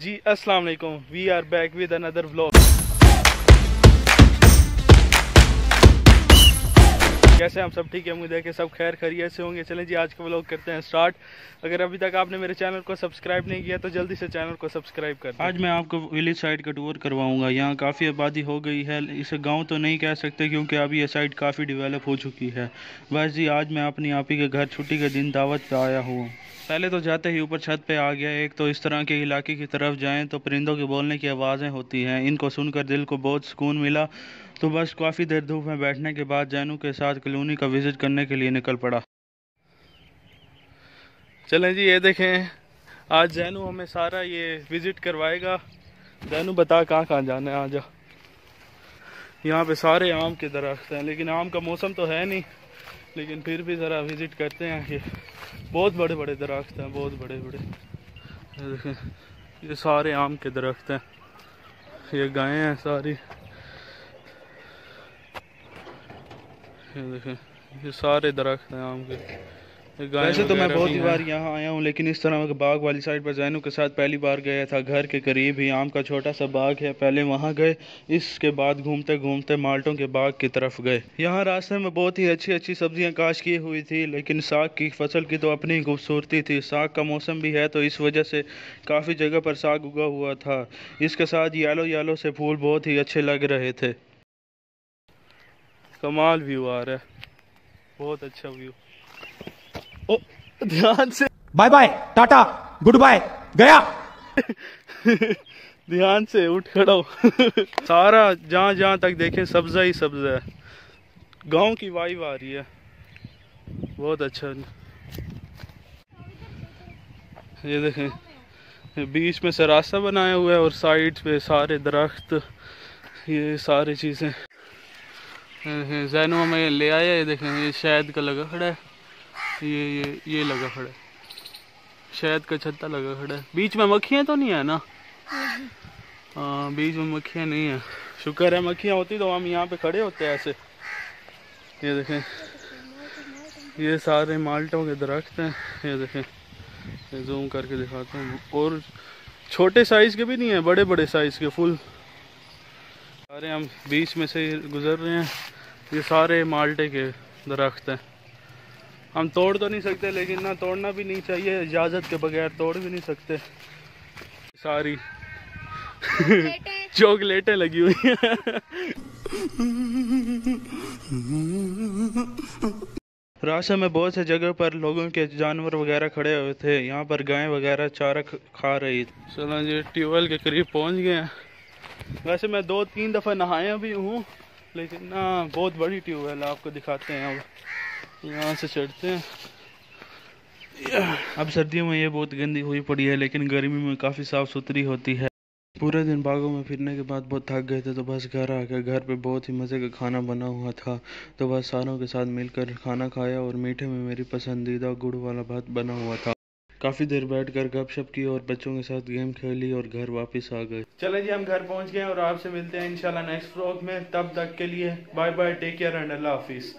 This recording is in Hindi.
जी अस्सलाम वालेकुम we are back with another vlog कैसे हम सब ठीक है? मुझे देखे सब खैर खैरियत से होंगे। चलें जी, आज का व्लॉग करते हैं स्टार्ट अगर अभी तक आपने मेरे चैनल को सब्सक्राइब नहीं किया तो जल्दी से चैनल को सब्सक्राइब कर आज मैं आपको विलेज साइड का टूर करवाऊँगा। यहाँ काफ़ी आबादी हो गई है। इसे गाँव तो नहीं कह सकते, क्योंकि अभी ये साइड काफ़ी डिवेलप हो चुकी है। बस जी, आज मैं अपनी आप ही के घर छुट्टी के दिन दावत पर आया हूँ। पहले तो जाते ही ऊपर छत पे आ गया। एक तो इस तरह के इलाके की तरफ़ जाएँ तो परिंदों के बोलने की आवाज़ें होती हैं। इनको सुनकर दिल को बहुत सुकून मिला। तो बस काफ़ी देर धूप में बैठने के बाद जैनू के साथ कलोनी का विज़िट करने के लिए निकल पड़ा। चलें जी, ये देखें, आज जैनू हमें सारा ये विज़िट करवाएगा। जैनू बता कहाँ कहाँ जाना है आजा। यहाँ पे सारे आम के दरख्त हैं, लेकिन आम का मौसम तो है नहीं, लेकिन फिर भी ज़रा विज़िट करते हैं ये। बहुत बड़े बड़े दरख्त हैं, बहुत बड़े बड़े देखें, ये सारे आम के दरख्त हैं। ये गायें हैं सारी। ये देखें ये सारे दरख्त हैं आम के। वैसे तो मैं बहुत ही बार यहाँ आया हूँ लेकिन इस तरह के बाग वाली साइड पर जैनू के साथ पहली बार गया था घर के करीब ही आम का छोटा सा बाग है। पहले वहाँ गए इसके बाद घूमते घूमते माल्टों के बाग की तरफ़ गए। यहाँ रास्ते में बहुत ही अच्छी अच्छी सब्ज़ियाँ काश की हुई थी लेकिन साग की फ़सल की तो अपनी ही खूबसूरती थी। साग का मौसम भी है तो इस वजह से काफ़ी जगह पर साग उगा हुआ था। इसके साथ येलो येलो से फूल बहुत ही अच्छे लग रहे थे। कमाल व्यू आ रहा है। बहुत अच्छा व्यू ओ ध्यान से। Bye bye tata goodbye गया। ध्यान से उठ खड़ा हो। सारा जहाँ जहाँ तक देखें सब्जा ही सब्जा है। गाँव की वाइब आ रही है। बहुत अच्छा। ये देखें बीच में से रास्ता बनाया हुआ है और साइड पे सारे दरख्त ये सारी चीज़ें। जैनो में ले आया, ये देखें, ये शहद का लगा खड़ा है। ये ये ये लगा खड़ा है। शहद का छत्ता लगा खड़ा है। बीच में मक्खियाँ तो नहीं है ना? हाँ बीच में मक्खियाँ नहीं है। शुक्र है मक्खियाँ होती तो हम यहाँ पे खड़े होते हैं ऐसे। ये देखें, ये सारे माल्टों के दरख्त हैं। ये देखें जूम करके दिखाते हैं। और छोटे साइज़ के भी नहीं है बड़े बड़े साइज़ के फुल। सारे हम बीच में से गुजर रहे हैं। ये सारे माल्टे के दरख्त हैं। हम तोड़ तो नहीं सकते, लेकिन ना तोड़ना भी नहीं चाहिए, इजाज़त के बगैर तोड़ भी नहीं सकते। सारी चॉकलेटें लगी हुई रास्ते में बहुत से जगह पर लोगों के जानवर वगैरह खड़े हुए थे। यहाँ पर गायें वगैरह चारा खा रही थी। चलो जी ट्यूबवेल के करीब पहुँच गए हैं। वैसे मैं दो तीन दफ़ा नहाया भी हूँ। लेकिन ना, बहुत बड़ी ट्यूबवेल आपको दिखाते हैं अब। यहाँ से चढ़ते हैं। अब सर्दियों में ये बहुत गंदी हुई पड़ी है, लेकिन गर्मी में काफ़ी साफ़ सुथरी होती है। पूरे दिन बागों में फिरने के बाद बहुत थक गए थे तो बस घर आ गए घर पे बहुत ही मज़े का खाना बना हुआ था। तो बस सारों के साथ मिलकर खाना खाया और मीठे में मेरी पसंदीदा गुड़ वाला भात बना हुआ था। काफ़ी देर बैठकर गपशप की और बच्चों के साथ गेम खेली और घर वापस आ गए। चले जी, हम घर पहुँच गए और आपसे मिलते हैं इंशाल्लाह नेक्स्ट व्लॉग में। तब तक के लिए bye bye take care and अल्लाह हाफिज़।